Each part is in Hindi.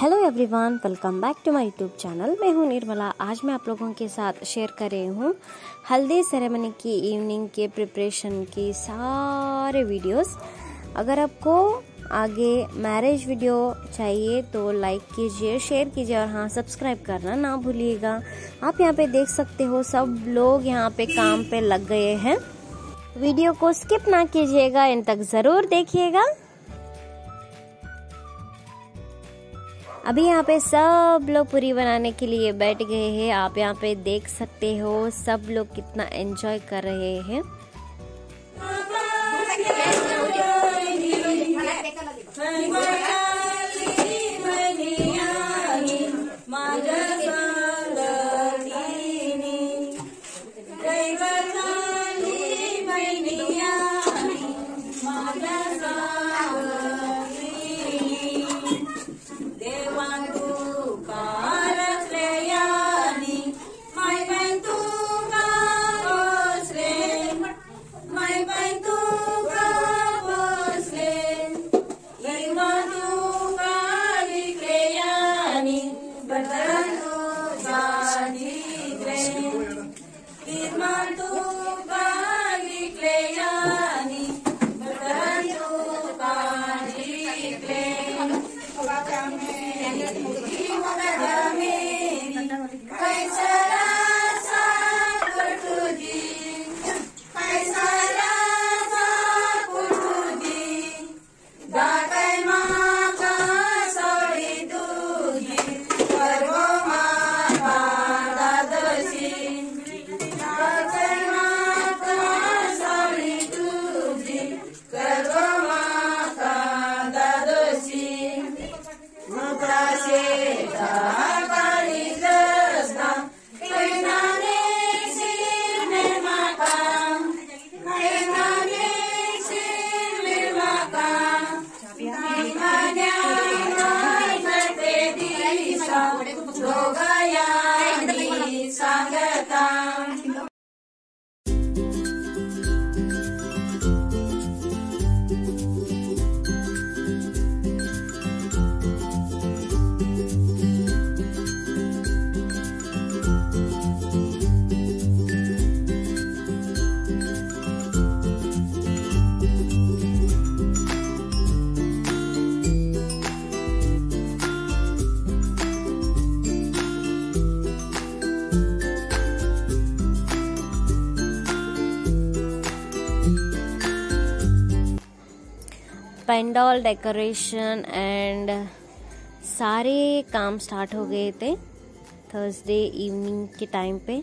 Hello everyone welcome back to my YouTube channel मैं हूँ निर्मला। आज मैं आप लोगों के साथ शेयर कर रही हूँ हल्दी सेरेमनी की इवनिंग के प्रिपरेशन की सारे वीडियोस अगर आपको आगे मैरिज वीडियो चाहिए तो लाइक कीजिए शेयर कीजिए और हाँ सब्सक्राइब करना ना भूलिएगा। आप यहाँ पे देख सकते हो सब लोग यहाँ पे काम पे लग गए हैं। वीडियो को स्किप ना कीजिएगा, इन तक ज़रूर देखिएगा। अभी यहाँ पे सब लोग पूरी बनाने के लिए बैठ गए हैं। आप यहाँ पे देख सकते हो, सब लोग कितना एंजॉय कर रहे हैं। पेंडॉल डेकोरेशन एंड सारे काम स्टार्ट हो गए थे थर्सडे इवनिंग के टाइम पे।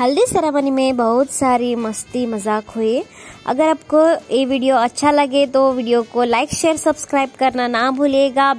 हल्दी सेरेमनी में बहुत सारी मस्ती मज़ाक हुए अगर आपको ये वीडियो अच्छा लगे तो वीडियो को लाइक शेयर सब्सक्राइब करना ना भूलिएगा।